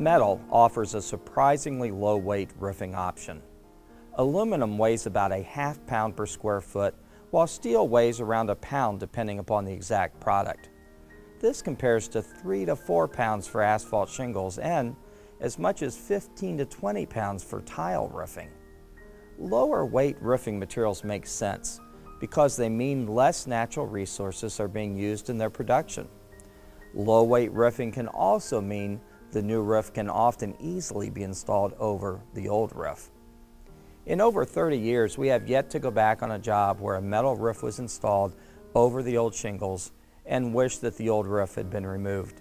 Metal offers a surprisingly low weight roofing option. Aluminum weighs about a half pound per square foot, while steel weighs around a pound depending upon the exact product. This compares to 3 to 4 pounds for asphalt shingles and as much as 15 to 20 pounds for tile roofing. Lower weight roofing materials make sense because they mean less natural resources are being used in their production. Low weight roofing can also mean the new roof can often easily be installed over the old roof. In over 30 years, we have yet to go back on a job where a metal roof was installed over the old shingles and wish that the old roof had been removed.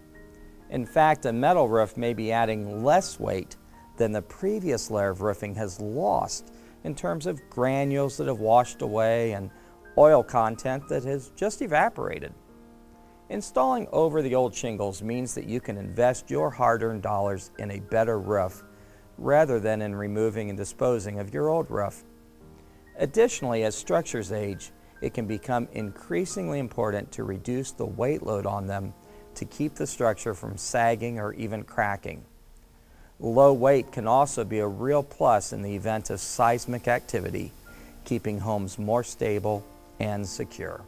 In fact, a metal roof may be adding less weight than the previous layer of roofing has lost in terms of granules that have washed away and oil content that has just evaporated. Installing over the old shingles means that you can invest your hard-earned dollars in a better roof rather than in removing and disposing of your old roof. Additionally, as structures age, it can become increasingly important to reduce the weight load on them to keep the structure from sagging or even cracking. Low weight can also be a real plus in the event of seismic activity, keeping homes more stable and secure.